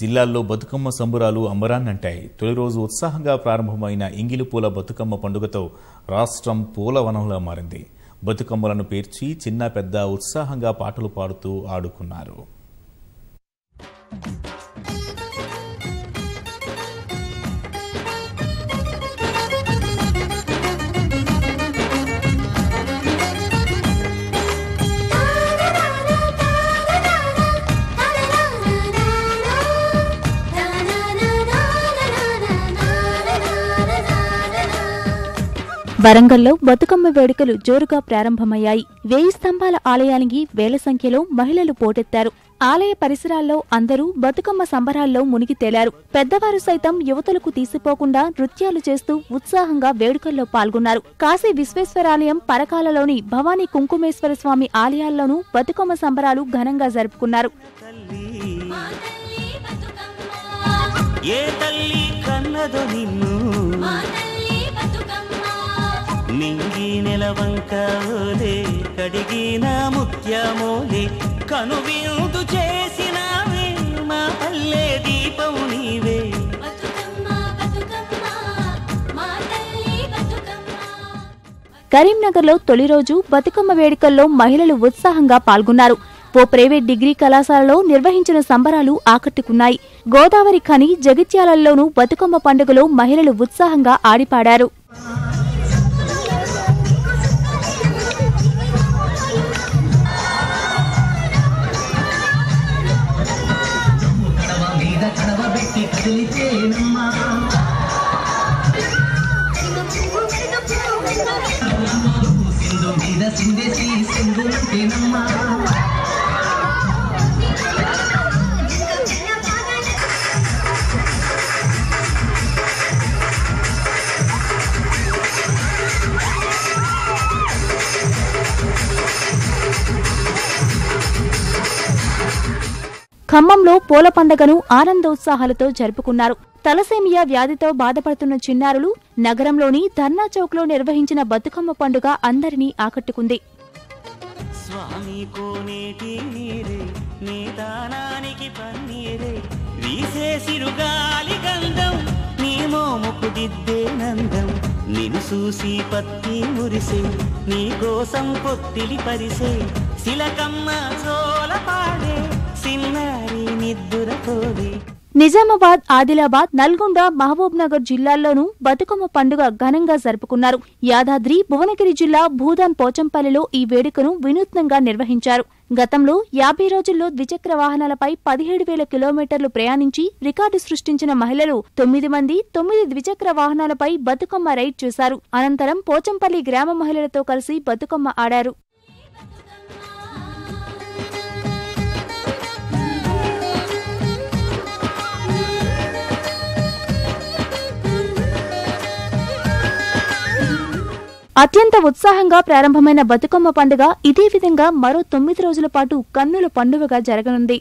జిల్లాల్లో బతుకమ్మ సంబురాలు అంబరాన్నంటాయి. తొలి రోజు ఉత్సాహంగా ప్రారంభమైన ఇంగిలి పూల బతుకమ్మ పండుగతో రాష్ట్రం పూలవనంలా మారింది. బతుకమ్మలను పేర్చి చిన్న పెద్ద ఉత్సాహంగా పాటలు పాడుతూ ఆడుకున్నారు. వరంగల్లో బతుకమ్మ వేడుకలు జోరుగా ప్రారంభమయ్యాయి. వేయి స్తంభాల ఆలయానికి వేల సంఖ్యలో మహిళలు పోటెత్తారు. ఆలయ పరిసరాల్లో అందరూ బతుకమ్మ సంబరాల్లో మునిగి తేలారు. పెద్దవారు సైతం యువతలకు తీసిపోకుండా నృత్యాలు చేస్తూ ఉత్సాహంగా వేడుకల్లో పాల్గొన్నారు. కాశీ విశ్వేశ్వరాలయం పరకాలలోని భవానీ కుంకుమేశ్వర స్వామి ఆలయాల్లోనూ బతుకమ్మ సంబరాలు ఘనంగా జరుపుకున్నారు. ఏ తల్లి కన్నదో నిన్ను ఓలే కడిగిన ముత్యమోలే కనువిందు చేసినావే మా పల్లె దీపం నీవే. కరీంనగర్లో తొలి రోజు బతుకమ్మ వేడుకల్లో మహిళలు ఉత్సాహంగా పాల్గొన్నారు. ఓ ప్రైవేట్ డిగ్రీ కళాశాలలో నిర్వహించిన సంబరాలు ఆకట్టుకున్నాయి. గోదావరి ఖని జగిత్యాలలోనూ బతుకమ్మ పండుగలో మహిళలు ఉత్సాహంగా ఆడిపాడారు. కదిలితేనమ్మా సింధు మీద సింధేసి సింధులంటేనమ్మా ఖమ్మంలో పూల పండగను ఆనందోత్సాహాలతో జరుపుకున్నారు. తలసేమియా వ్యాధితో బాధపడుతున్న చిన్నారులు నగరంలోని ధర్నా చౌక్లో నిర్వహించిన బతుకమ్మ పండుగ అందరినీ ఆకట్టుకుంది. స్వామి కోనేటి నీరే నీ దానానికి పన్నీరే వీసే సిరుగాలి గంధం నీ మోముకు దిద్దే నందం. నిన్ను చూసి పత్తి మురిసే నీ కోసం పొత్తిలి పరిసే శిలకమ్మ చోల పాడే సిన్న నిజామాబాద్ ఆదిలాబాద్ నల్గొండ మహబూబ్ నగర్ జిల్లాల్లోనూ బతుకమ్మ పండుగ ఘనంగా జరుపుకున్నారు. యాదాద్రి భువనగిరి జిల్లా భూదాన్ పోచంపల్లిలో ఈ వేడుకను వినూత్నంగా నిర్వహించారు. గతంలో యాభై రోజుల్లో ద్విచక్ర వాహనాలపై పదిహేడు వేల కిలోమీటర్లు ప్రయాణించి రికార్డు సృష్టించిన మహిళలు తొమ్మిది మంది తొమ్మిది ద్విచక్ర వాహనాలపై బతుకమ్మ రైడ్ చేశారు. అనంతరం పోచంపల్లి గ్రామ మహిళలతో కలిసి బతుకమ్మ ఆడారు. అత్యంత ఉత్సాహంగా ప్రారంభమైన బతుకమ్మ పండుగ ఇదే విధంగా మరో తొమ్మిది రోజుల పాటు కన్నుల పండుగగా జరగనుంది.